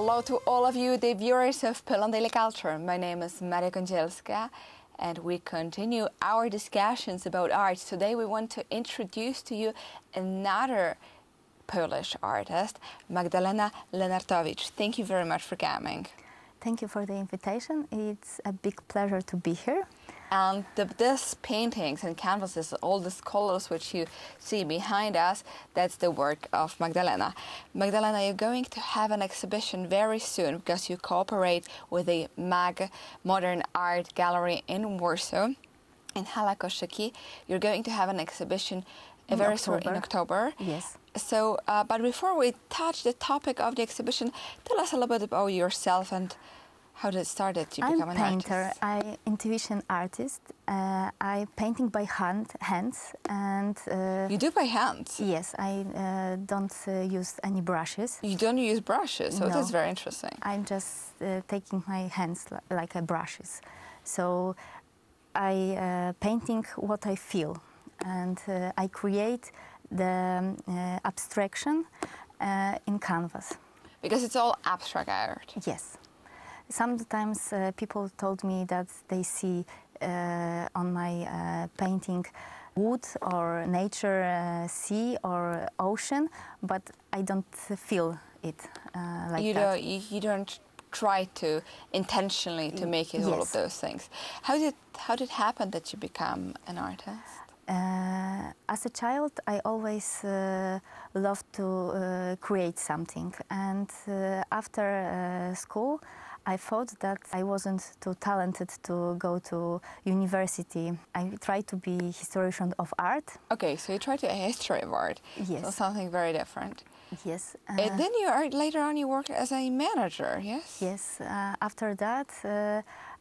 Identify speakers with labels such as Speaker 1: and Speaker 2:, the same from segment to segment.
Speaker 1: Hello to all of you, the viewers of Poland Daily Culture. My name is Maria Kądzielska, and we continue our discussions about art. Today, we want to introduce to you another Polish artist, Magdalena Lenartowicz. Thank you very much for coming.
Speaker 2: Thank you for the invitation. It's a big pleasure to be here.
Speaker 1: And the, this paintings and canvases, all these colors which you see behind us, that's the work of Magdalena. Magdalena, you're going to have an exhibition very soon because you cooperate with the MAG Modern Art Gallery in Warsaw. In Hala Koszyki, you're going to have an exhibition
Speaker 2: In
Speaker 1: very soon in October.
Speaker 2: Yes.
Speaker 1: So, uh, but before we touch the topic of the exhibition, tell us a little bit about yourself and how did it started to
Speaker 2: I'm
Speaker 1: become an
Speaker 2: painter.
Speaker 1: artist.
Speaker 2: I intuition artist. Uh, I painting by hand, hands, and uh,
Speaker 1: You do by hand.
Speaker 2: yes, I uh, don't uh, use any brushes.
Speaker 1: You don't use brushes, so
Speaker 2: No.
Speaker 1: that's very interesting.
Speaker 2: I'm just uh, taking my hands li- like a brushes. So I uh, painting what I feel, and uh, I create the um, uh, abstraction uh, in canvas.
Speaker 1: Because it's all abstract art.
Speaker 2: Yes. Sometimes uh, people told me that they see uh, on my uh, painting wood or nature, uh, sea or ocean, but I don't feel it uh, like
Speaker 1: you
Speaker 2: that.
Speaker 1: don't you, you don't try to intentionally to make it all of those things. How did how did it happen that you become an artist?
Speaker 2: Uh, as a child, I always uh, loved to uh, create something, and uh, after uh, school, I thought that I wasn't too talented to go to university. I tried to be historian of art.
Speaker 1: Okay, so you tried to a history of art.
Speaker 2: Yes.
Speaker 1: So something very different.
Speaker 2: Yes.
Speaker 1: and then you are later on you work as a manager, yes?
Speaker 2: Yes. Uh, after that, uh,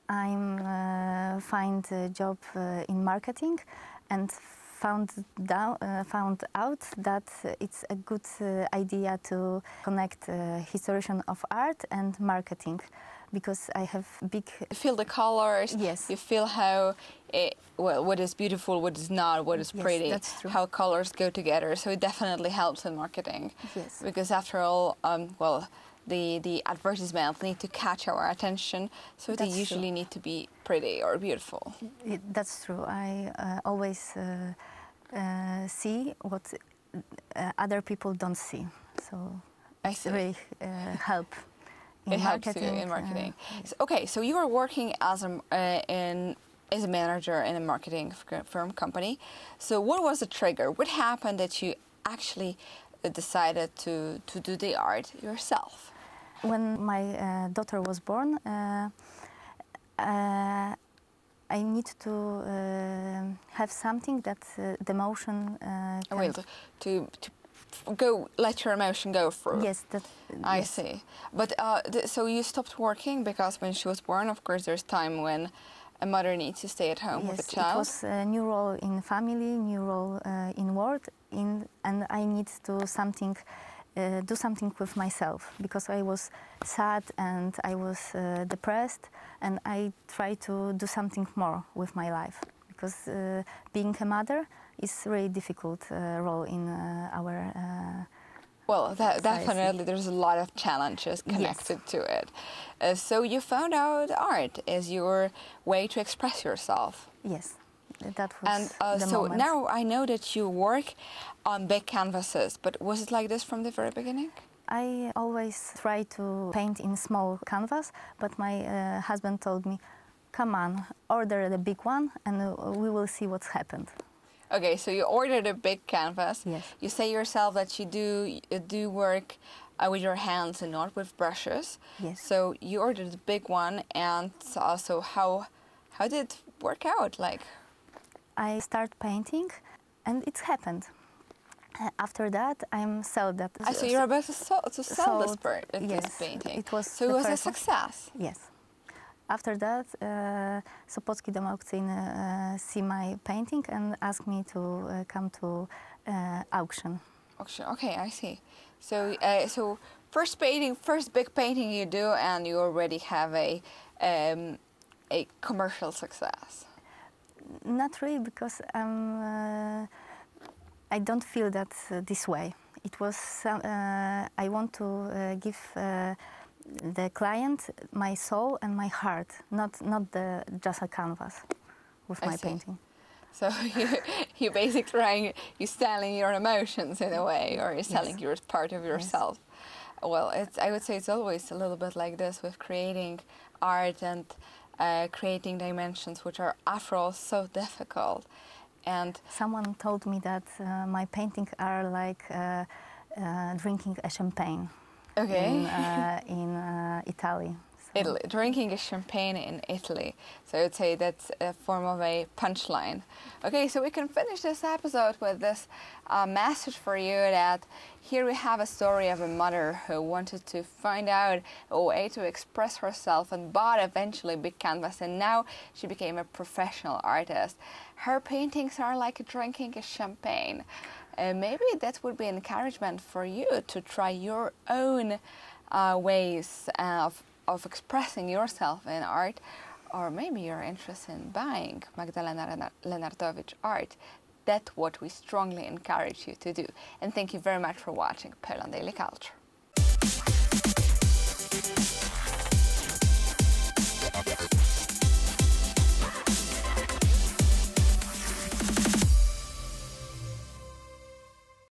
Speaker 2: I'm uh, find a job uh, in marketing, and found down, uh, found out that it's a good uh, idea to connect uh, historian of art and marketing, because I have big.
Speaker 1: You feel the colors.
Speaker 2: Yes.
Speaker 1: You feel how it, well what is beautiful, what is not, what is
Speaker 2: Yes,
Speaker 1: pretty, how colors go together. So it definitely helps in marketing.
Speaker 2: Yes.
Speaker 1: Because after all, um, well, the the advertisements need to catch our attention, so they usually
Speaker 2: true.
Speaker 1: need to be pretty or beautiful.
Speaker 2: It, that's true. I uh, always uh, uh, see what uh, other people don't see. So
Speaker 1: I see.
Speaker 2: really uh, help. In
Speaker 1: it helps you
Speaker 2: marketing,
Speaker 1: in
Speaker 2: uh,
Speaker 1: marketing. So- okay, so you are working as a uh, in as a manager in a marketing firm company. So what was the trigger? What happened that you actually decided to to do the art yourself?
Speaker 2: When my uh, daughter was born, uh, uh, I need to have something that uh, the motion. Uh,
Speaker 1: Oh,
Speaker 2: can-
Speaker 1: wait, to to go let your emotion go through.
Speaker 2: Yes, that.
Speaker 1: I
Speaker 2: yes.
Speaker 1: see. But uh, th- so you stopped working because when she was born, of course, there's time when a mother needs to stay at home
Speaker 2: Yes,
Speaker 1: with a child.
Speaker 2: it was a new role in family, new role uh, in work, in, and I need to something, uh, do something with myself because I was sad and I was uh, depressed, and I try to do something more with my life because uh, being a mother is really difficult uh, role in uh, our. Uh,
Speaker 1: Well, that,
Speaker 2: So I see.
Speaker 1: definitely, there's a lot of challenges connected to it. Uh, so you found out art is your way to express yourself.
Speaker 2: yes, that was
Speaker 1: And uh,
Speaker 2: the
Speaker 1: so
Speaker 2: moment.
Speaker 1: now I know that you work on big canvases, but was it like this from the very beginning?
Speaker 2: I always try to paint in small canvas, but my uh, husband told me, "Come on, order the big one, and uh, we will see what's happened."
Speaker 1: Okay, so you ordered a big canvas.
Speaker 2: Yes.
Speaker 1: You say yourself that you do you do work uh, with your hands and not with brushes.
Speaker 2: Yes.
Speaker 1: So you ordered a big one, and also how how did it work out? Like,
Speaker 2: I start painting, and it's happened. Uh, after that, I'm sell that.
Speaker 1: I so you're about to sell, to sell this,
Speaker 2: sold-
Speaker 1: this
Speaker 2: yes,
Speaker 1: painting.
Speaker 2: it was
Speaker 1: so it was a
Speaker 2: first one.
Speaker 1: success.
Speaker 2: Yes. After that, uh, Sopocki Dom Aukcyjny uh, see my painting and ask me to uh, come to uh, auction.
Speaker 1: Auction. Okay, I see. So uh, so first painting, first big painting you do, and you already have a um, a commercial success.
Speaker 2: Not really, because um, uh, I don't feel that uh, this way. It was uh, I want to uh, give uh, the client, my soul and my heart, not not the just a canvas with
Speaker 1: I
Speaker 2: my
Speaker 1: see.
Speaker 2: painting.
Speaker 1: So you you basically trying you're selling your emotions in a way, or you're selling
Speaker 2: Yes.
Speaker 1: your part of yourself. Well, it's I would say it's always a little bit like this with creating art and uh, creating dimensions, which are after all so difficult. And
Speaker 2: Someone told me that uh, my paintings are like uh, uh, drinking a champagne
Speaker 1: okay,
Speaker 2: in, uh, in uh, Italy.
Speaker 1: Italy, drinking a champagne in Italy. So I would say that's a form of a punchline. Okay, so we can finish this episode with this uh, message for you that here we have a story of a mother who wanted to find out a way to express herself and bought eventually big canvas and now she became a professional artist. Her paintings are like drinking a champagne. Uh, maybe that would be encouragement for you to try your own uh, ways of, of expressing yourself in art, or maybe you're interested in buying Magdalena Lenartowicz art, that's what we strongly encourage you to do. And thank you very much for watching Poland Daily Culture.